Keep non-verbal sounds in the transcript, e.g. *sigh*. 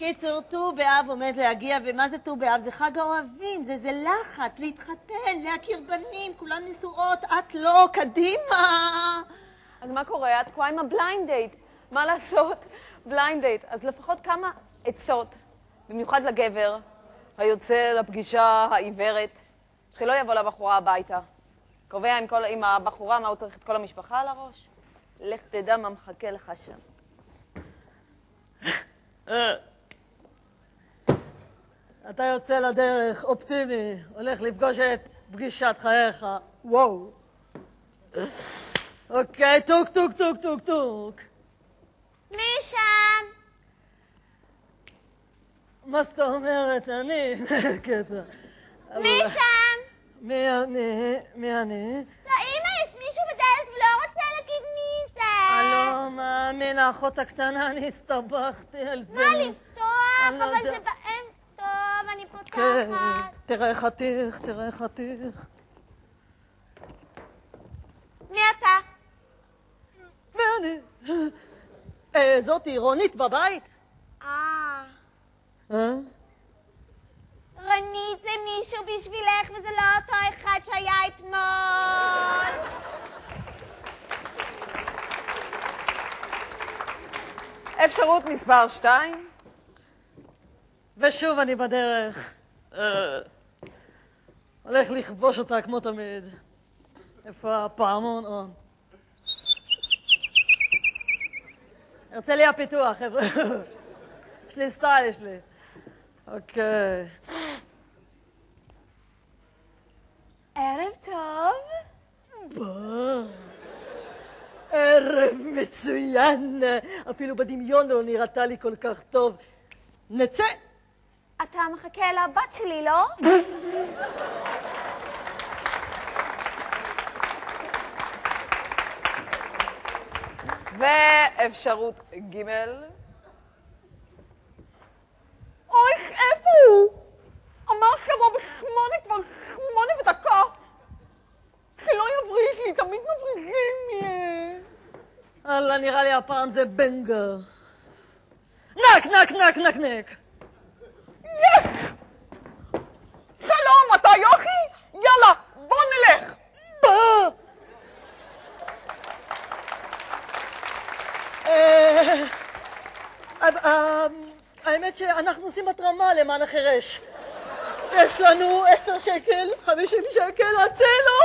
קיצור, ט"ו באב עומד להגיע, ומה זה ט"ו באב? זה חג האוהבים, זה זה לחץ, להתחתן, להכיר בנים, כולן נשואות, את לא, קדימה. אז מה קורה? את תקועה עם ה blind date. מה לעשות? blind date. אז לפחות כמה עצות, במיוחד לגבר היוצא לפגישה העיוורת, שלא יבוא לבחורה הביתה. קובע עם, כל, עם הבחורה מה הוא צריך את כל המשפחה על הראש? לך תדע מה מחכה לך שם. אתה יוצא לדרך, אופטימי, הולך לפגוש את פגישת חייך, וואו. אוקיי, טוק, טוק, טוק, טוק, טוק. מי שם? מה זאת אומרת? אני? *laughs* קטע. מי שם? מי אני? מי אני? לא, אמא, יש מישהו בדלת ולא רוצה להגיד מי זה. אני לא מאמין, האחות הקטנה, אני הסתבכתי על זה. מה לפתוח? לא אבל. זה באמצע. טוב, אני כן, פותחת. תראה חתיך, תראה חתיך. מי אתה? מי אני? אה, זאתי רונית בבית? אה. אה? רונית זה מישהו בשבילך, וזה לא אותו אחד שהיה אתמול. אפשרות מספר שתיים, ושוב אני בדרך. אה, הולך לכבוש אותה כמו תמיד. איפה הפעמון? או. הרצליה פיתוח, חבר'ה. יש לי סטייל, יש לי. אוקיי. ערב טוב. בוא. ערב מצוין. אפילו בדמיון לא נראתה לי כל כך טוב. נצא. אתה מחכה לבת שלי, לא? ואפשרות ג' אוי, איפה הוא? אמר שיבוא בשמונה כבר שמונה ודקה. שלא יבריש לי, תמיד מבריחים לי. אללה, נראה לי הפעם זה בנגר. נק, נק, נק, נק, נק. אתה יוכי? יאללה, בוא נלך! אה, אה, אה, האמת שאנחנו עושים התרמה למען החירש. יש לנו עשר שקל, חמישים שקל, הצלו!